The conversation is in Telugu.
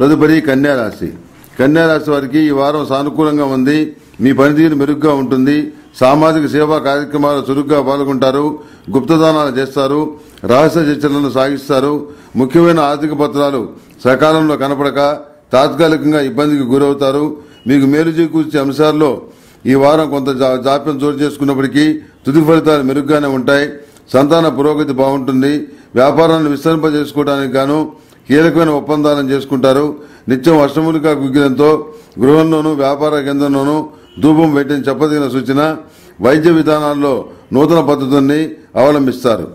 తదుపరి కన్యారాశి కన్యారాశి వారికి ఈ వారం సానుకూలంగా ఉంది. మీ పనితీరు మెరుగ్గా ఉంటుంది. సామాజిక సేవా కార్యక్రమాలు చురుగ్గా పాల్గొంటారు. గుప్తదానాలు చేస్తారు. రహస్య చర్చలను సాగిస్తారు. ముఖ్యమైన ఆర్థిక పత్రాలు సకాలంలో కనపడక తాత్కాలికంగా ఇబ్బందికి గురవుతారు. మీకు మేలు చేకూర్చే అంశాల్లో ఈ వారం కొంత జాప్యం చోటు చేసుకున్నప్పటికీ తుది ఫలితాలు మెరుగ్గానే ఉంటాయి. సంతాన పురోగతి బాగుంటుంది. వ్యాపారాన్ని విస్తరింపజేసుకోవడానికి గాను కీలకమైన ఒప్పందాలను చేసుకుంటారు. నిత్యం అష్టములుగా గుగ్గిలంతో గృహంలోనూ వ్యాపార కేంద్రంలోనూ ధూపం పెట్టని చెప్పదగిన సూచన వైద్య విధానాల్లో నూతన పద్ధతుల్ని అవలంబిస్తారు.